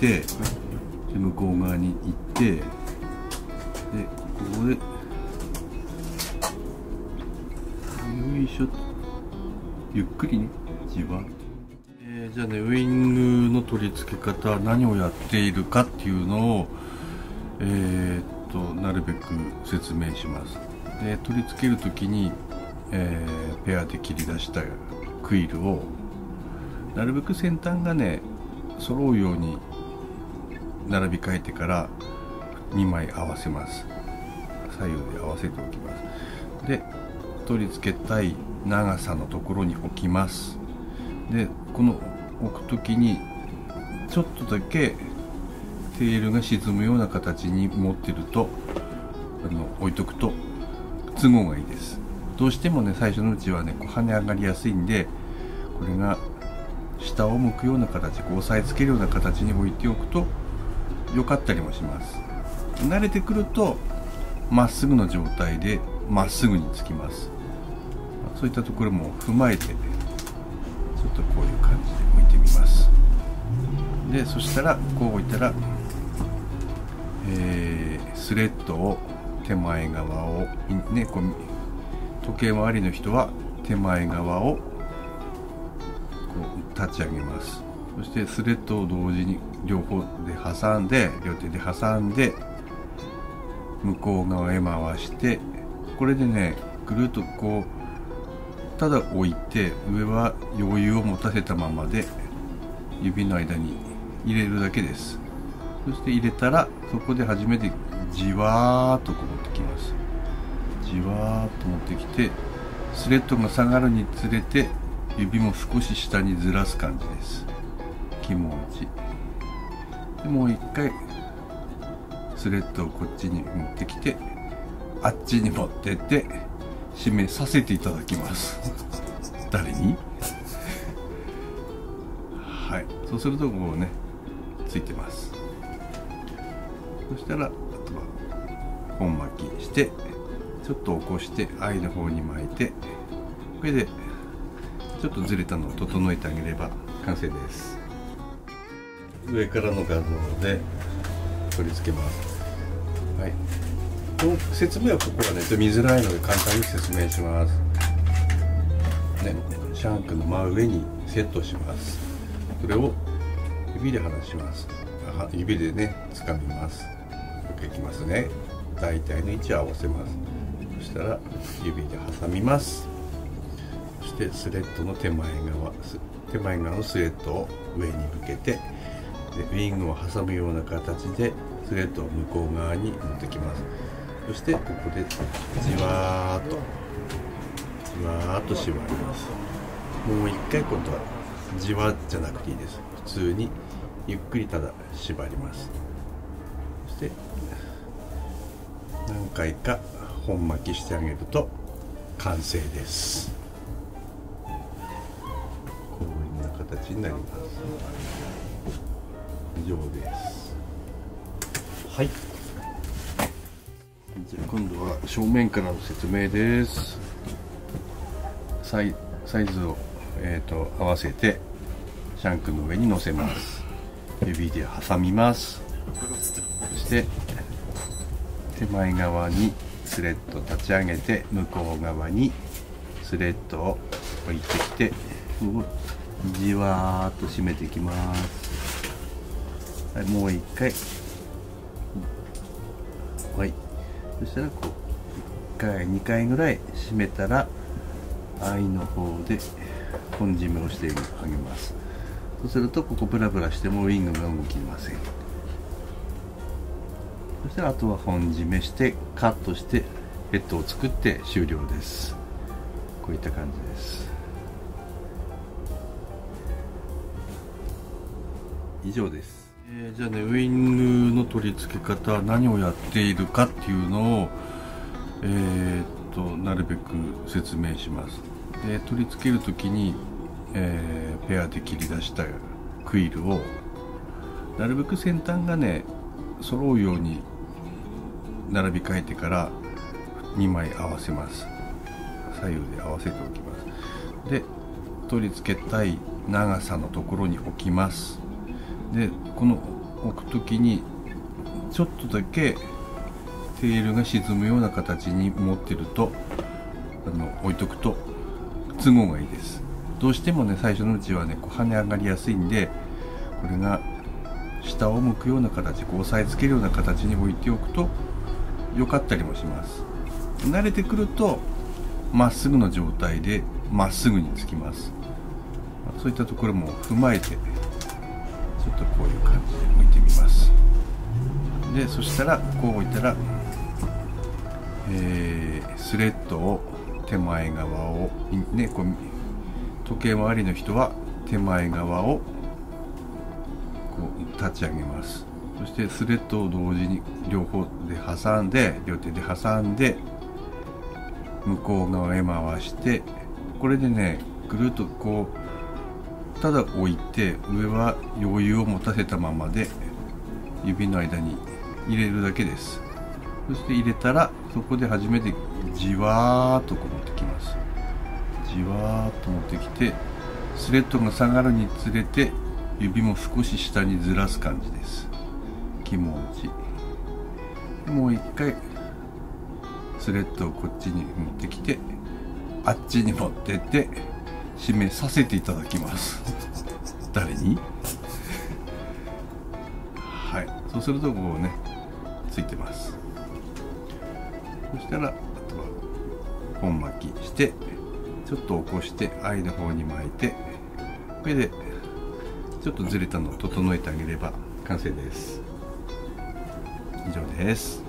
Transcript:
てで向こう側に行ってでここでよいしょゆっくりねじわえーじゃあねウイングの取り付け方何をやっているかっていうのをえーっとなるべく説明します。で取り付ける時に、えーペアで切り出したクイルをなるべく先端がね揃うように並び替えてから2枚合わせます。左右で合わせておきます。で取り付けたい長さのところに置きます。でこの置く時にちょっとだけテールが沈むような形に持ってるとあの置いとくと都合がいいです。どうしてもね最初のうちはねこう跳ね上がりやすいんでこれが下を向くような形こう押さえつけるような形に置いておくと良かったりもします。慣れてくるとまっすぐの状態でまっすぐにつきます。そういったところも踏まえてちょっとこういう感じで置いてみます。でそしたらこう置いたら、えースレッドを手前側をねこう時計回りの人は手前側をこう立ち上げます。そしてスレッドを同時に両方で挟んで両手で挟んで向こう側へ回してこれでねぐるっとこうただ置いて上は余裕を持たせたままで指の間に入れるだけです。そして入れたらそこで初めてじわーっとこう持ってきます。じわーっと持ってきてスレッドが下がるにつれて指も少し下にずらす感じです。気持ちもう一回スレッドをこっちに持ってきてあっちに持ってって締めさせていただきます。誰に？はい。そうするとこうねついてます。そしたらあとは本巻きしてちょっと起こして愛の方に巻いてこれでちょっとずれたのを整えてあげれば完成です。上からの画像で取り付けます。はい。この説明はここはね見づらいので簡単に説明します。ねシャンクの真上にセットします。それを指で離します。指でね掴みます。いきますね。大体の位置を合わせます。そしたら指で挟みます。そしてスレッドの手前側手前側のスレッドを上に向けてでウィングを挟むような形でスレッドを向こう側に持ってきます。そしてここでじわーっと。じわーっと縛ります。もう一回今度はじわじゃなくていいです。普通にゆっくりただ縛ります。そして何回か本巻きしてあげると完成です。こういうような形になります。上です。はい。じゃあ今度は正面からの説明です。サイサイズを、えー、と合わせてシャンクの上に乗せます。指で挟みます。そして手前側にスレッド立ち上げて向こう側にスレッドを置いてきてじわーっと締めていきますはいもう一回。はい。そしたらこう1回2回ぐらい締めたら愛の方で本締めをしてあげます。そうするとここブラブラしてもウイングが動きません。そしたらあとは本締めしてカットしてヘッドを作って終了です。こういった感じです。以上です、じゃあねウイングの取り付け方何をやっているかっていうのをえーっとなるべく説明します。で取り付ける時に、えーペアで切り出したクイルをなるべく先端がね揃うように並び替えてから2枚合わせます。左右で合わせておきます。で取り付けたい長さのところに置きます。でこの置く時にちょっとだけテールが沈むような形に持ってるとあの置いとくと都合がいいです。どうしてもね最初のうちはねこう跳ね上がりやすいんでこれが下を向くような形こう押さえつけるような形に置いておくと良かったりもします。慣れてくるとまっすぐの状態でまっすぐにつきます。そういったところも踏まえてちょっとこういう感じで置いてみます。でそしたらこう置いたら、えー、スレッドを手前側をねこう時計回りの人は手前側をこう立ち上げます。そしてスレッドを同時に両方で挟んで両手で挟んで向こう側へ回してこれでねぐるっとこうただ置いて上は余裕を持たせたままで指の間に入れるだけです。そして入れたらそこで初めてじわーっとこう持ってきます。じわーっと持ってきてスレッドが下がるにつれて指も少し下にずらす感じです。気持ち。もう一回スレッドをこっちに持ってきてあっちに持ってって締めさせていただきます。誰に？はい。そうするとこうねついてます。そしたらあとは本巻きしてちょっと起こして愛の方に巻いてこれでちょっとずれたのを整えてあげれば完成です。以上です。